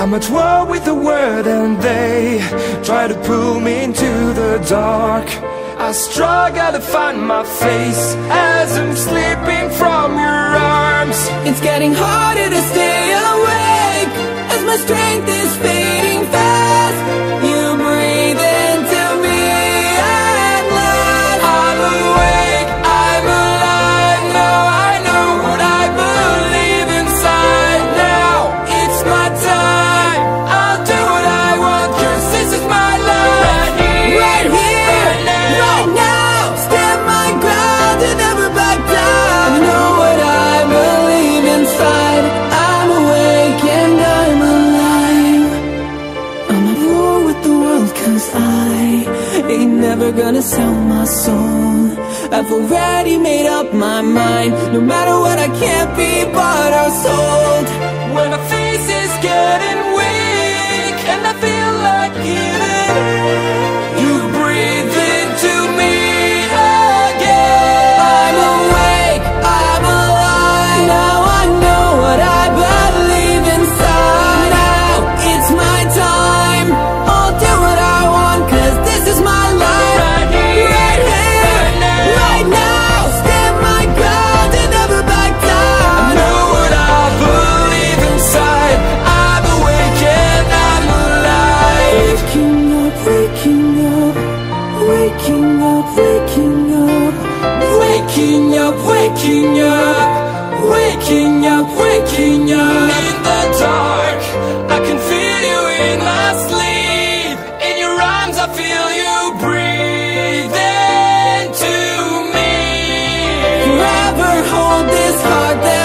I'm at war with the world and they try to pull me into the dark. I struggle to find my face as I'm slipping from your arms. It's getting harder to stay awake as my strength is fading. never gonna sell my soul. I've already made up my mind. No matter what, I can't be bought waking up, waking up Waking up, waking up In the dark, I can feel you in my sleep. In your arms I feel you breathing to me. Never hold this heart